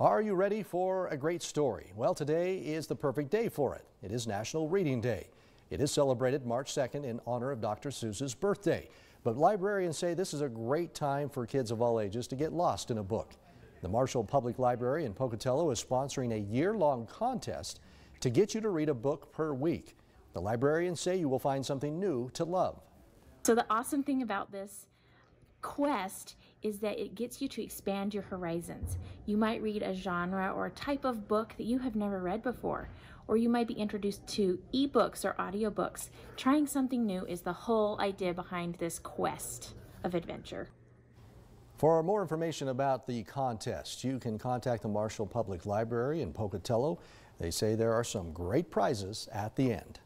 Are you ready for a great story? Well, today is the perfect day for it. It is National Reading Day. It is celebrated March 2nd in honor of Dr. Seuss's birthday. But librarians say this is a great time for kids of all ages to get lost in a book. The Marshall Public Library in Pocatello is sponsoring a year-long contest to get you to read a book per week. The librarians say you will find something new to love. So the awesome thing about this quest is that it gets you to expand your horizons. You might read a genre or a type of book that you have never read before, or you might be introduced to ebooks or audiobooks. Trying something new is the whole idea behind this quest of adventure. For more information about the contest, you can contact the Marshall Public Library in Pocatello. They say there are some great prizes at the end.